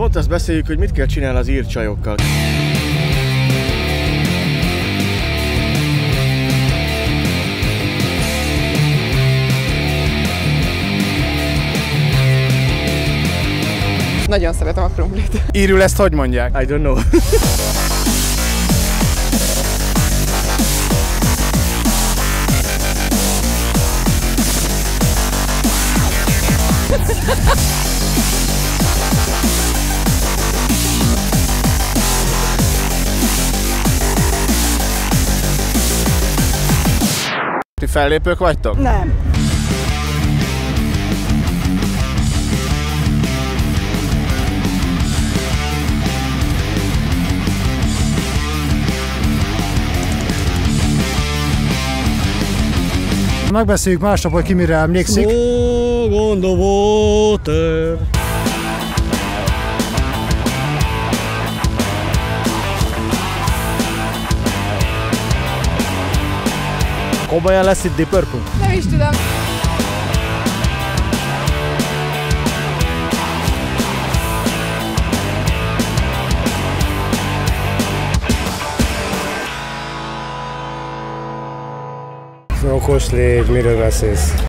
Pont azt beszéljük, hogy mit kell csinálni az írcsajokkal. Nagyon szeretem a krumplit. Írül ezt hogy mondják? I don't know. Ti fellépők vagytok? Nem. Megbeszéljük másnap, hogy ki mire emlékszik. Smoke on the Como ela se Deep Purple? Não, estudamos. Não custa admirar vocês.